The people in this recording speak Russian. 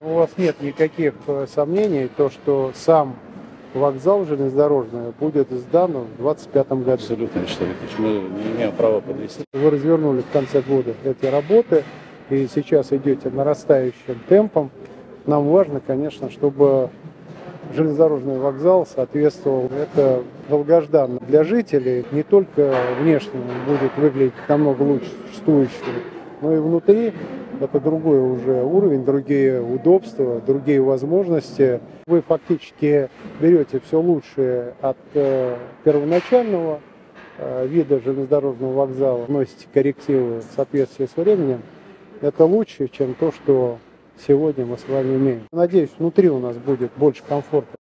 У вас нет никаких э, сомнений, то, что сам вокзал железнодорожный будет сдан в 2025 году. Абсолютно, Вячеслав Викторович. Мы не имеем права подвести. Вы развернули в конце года эти работы и сейчас идете нарастающим темпом. Нам важно, конечно, чтобы железнодорожный вокзал соответствовал. Это долгожданно для жителей. Не только внешне будет выглядеть намного лучше существующего, но и внутри это другой уже уровень, другие удобства, другие возможности. Вы фактически берете все лучшее от э, первоначального э, вида железнодорожного вокзала, вносите коррективы в соответствии с временем. Это лучше, чем то, что сегодня мы с вами имеем. Надеюсь, внутри у нас будет больше комфорта.